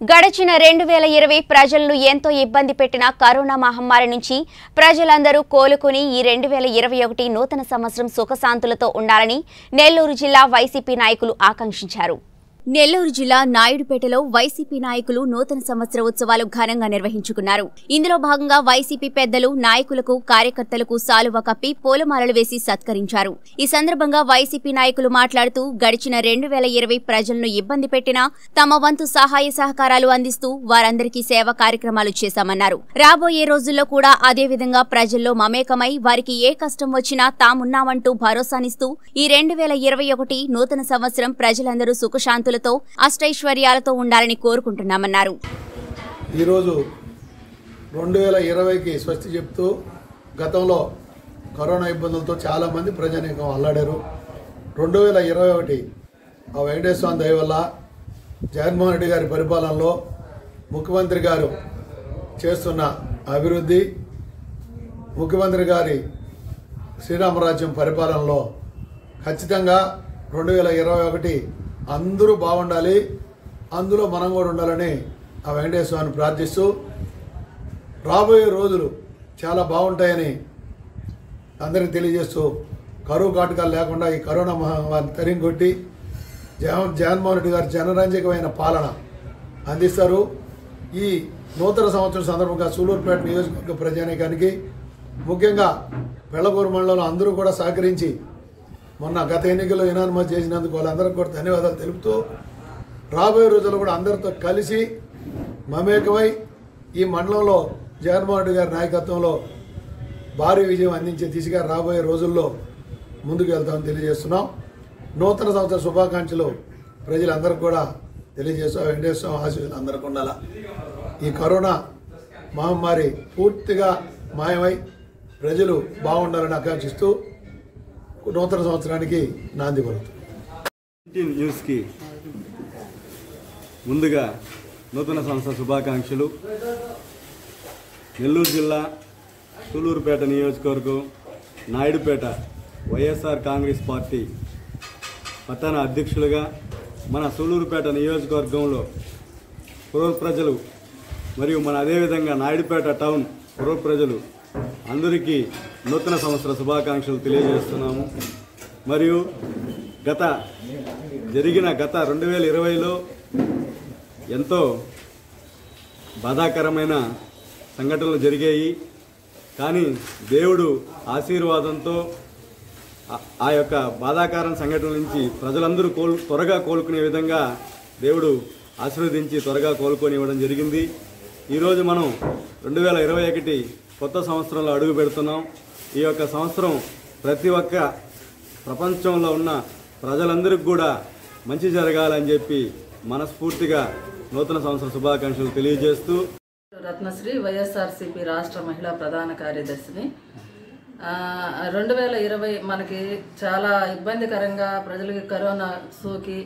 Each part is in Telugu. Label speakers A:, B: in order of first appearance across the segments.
A: గడచిన రెండు వేల ఇరవై ప్రజలను ఎంతో ఇబ్బంది పెట్టిన కరోనా మహమ్మారి నుంచి ప్రజలందరూ కోలుకుని ఈ రెండు వేల ఇరవై ఒకటి నూతన సంవత్సరం సుఖశాంతులతో ఉండాలని నెల్లూరు జిల్లా వైసీపీ నాయకులు ఆకాంక్షించారు. నెల్లూరు జిల్లా నాయుడుపేటలో వైసీపీ నాయకులు నూతన సంవత్సర ఉత్సవాలు ఘనంగా నిర్వహించుకున్నారు. ఇందులో భాగంగా వైసీపీ పెద్దలు నాయకులకు కార్యకర్తలకు సాలువ కప్పి పూలమాలలు వేసి సత్కరించారు. ఈ సందర్భంగా వైసీపీ నాయకులు మాట్లాడుతూ గడిచిన రెండు వేల ఇరవై ప్రజలను ఇబ్బంది పెట్టినా తమ వంతు సహాయ సహకారాలు అందిస్తూ వారందరికీ సేవా కార్యక్రమాలు చేశామన్నారు. రాబోయే రోజుల్లో కూడా అదే విధంగా ప్రజల్లో మమేకమై వారికి ఏ కష్టం వచ్చినా తామున్నామంటూ భరోసానిస్తూ ఈ రెండు వేల ఇరవై ఒకటి నూతన సంవత్సరం ప్రజలందరూ సుఖశాంతులు సుఖశాంతులతో అష్టైశ్వర్యాలతో ఉండాలని కోరుకుంటున్నామన్నారు.
B: ఈరోజు రెండు వేల ఇరవైకి స్వస్తి చెప్తూ గతంలో కరోనా ఇబ్బందులతో చాలామంది ప్రజానీకం అల్లాడారు. రెండు వేల ఇరవై ఒకటి ఆ వెంకటేశ్వర స్వామి దయ వల్ల జగన్మోహన్ రెడ్డి గారి పరిపాలనలో ముఖ్యమంత్రి గారు చేస్తున్న అభివృద్ధి ముఖ్యమంత్రి గారి శ్రీరామరాజ్యం పరిపాలనలో ఖచ్చితంగా రెండు వేల ఇరవై ఒకటి అందరూ బాగుండాలి అందులో మనం కూడా ఉండాలని ఆ వెంకటేశ్వర స్వామిని ప్రార్థిస్తూ రాబోయే రోజులు చాలా బాగుంటాయని అందరికీ తెలియజేస్తూ కరువు కాటకాలు లేకుండా ఈ కరోనా మహమ్మారిని తరింగొట్టి జగన్ జగన్మోహన్ రెడ్డి గారు జనరంజకమైన పాలన అందిస్తారు. ఈ నూతన సంవత్సరం సందర్భంగా సూలూరుపేట నియోజకవర్గ ప్రజానీకానికి ముఖ్యంగా పెళ్ళగూరు మండలంలో అందరూ కూడా సహకరించి మొన్న గత ఎన్నికల్లో ఇనానుమతి చేసినందుకు వాళ్ళందరికీ కూడా ధన్యవాదాలు తెలుపుతూ రాబోయే రోజుల్లో కూడా అందరితో కలిసి మమేకమై ఈ మండలంలో జగన్మోహన్ రెడ్డి గారి నాయకత్వంలో భారీ విజయం అందించే దిశగా రాబోయే రోజుల్లో ముందుకు వెళ్తామని తెలియజేస్తున్నాం. నూతన సంవత్సర శుభాకాంక్షలు ప్రజలందరికీ కూడా తెలియజేస్తాం వెంకటేశ్వర స్వామి ఆశీస్సులు అందరికీ ఉండాలా. ఈ కరోనా మహమ్మారి పూర్తిగా మాయమై ప్రజలు బాగుండాలని ఆకాంక్షిస్తూ నూతన సంవత్సరానికి నాంది
C: న్యూస్కి ముందుగా నూతన సంవత్సర శుభాకాంక్షలు. నెల్లూరు జిల్లా సూలూరుపేట నియోజకవర్గం నాయుడుపేట వైఎస్ఆర్ కాంగ్రెస్ పార్టీ పట్టణ అధ్యక్షులుగా మన సూలూరుపేట నియోజకవర్గంలో పురవ ప్రజలు మరియు మన అదేవిధంగా నాయుడుపేట టౌన్ పురవ ప్రజలు అందరికీ నూతన సంవత్సర శుభాకాంక్షలు తెలియజేస్తున్నాము. మరియు గత జరిగిన గత రెండు వేల ఇరవైలో ఎంతో బాధాకరమైన సంఘటనలు జరిగాయి. కానీ దేవుడు ఆశీర్వాదంతో ఆ- యొక్క బాధాకరం సంఘటనల నుంచి ప్రజలందరూ కోలు త్వరగా కోలుకునే విధంగా దేవుడు ఆశీర్వదించి త్వరగా కోలుకొని ఇవ్వడం జరిగింది. ఈరోజు మనం రెండు వేల ఇరవై ఒకటి కొత్త సంవత్సరంలో అడుగు పెడుతున్నాం. ఈ యొక్క సంవత్సరం ప్రతి ఒక్క ప్రపంచంలో ఉన్న ప్రజలందరికీ కూడా మంచి జరగాలని చెప్పి మనస్ఫూర్తిగా నూతన సంవత్సర శుభాకాంక్షలు తెలియజేస్తూ
D: రత్నశ్రీ వైఎస్ఆర్సీపీ రాష్ట్ర మహిళా ప్రధాన కార్యదర్శిని. రెండు వేల ఇరవై మనకి చాలా ఇబ్బందికరంగా ప్రజలకి కరోనా సోకి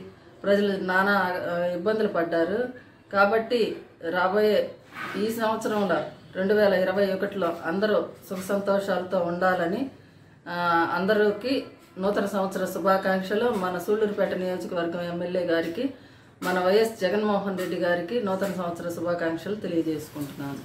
D: ప్రజలు నానా ఇబ్బందులు పడ్డారు. కాబట్టి రాబోయే ఈ సంవత్సరంలో రెండు వేల ఇరవై ఒకటిలో అందరూ సుఖ సంతోషాలతో ఉండాలని అందరికీ నూతన సంవత్సర శుభాకాంక్షలు. మన సూళ్ళూరుపేట నియోజకవర్గం ఎమ్మెల్యే గారికి మన వైఎస్ జగన్మోహన్ రెడ్డి గారికి నూతన సంవత్సర శుభాకాంక్షలు తెలియజేసుకుంటున్నాను.